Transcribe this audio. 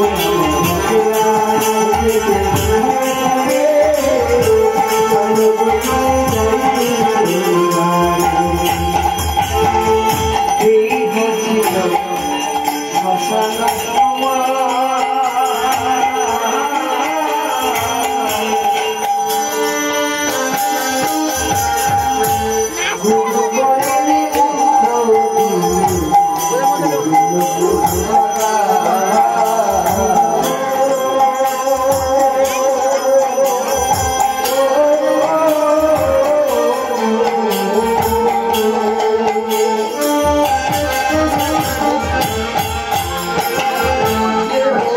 Thank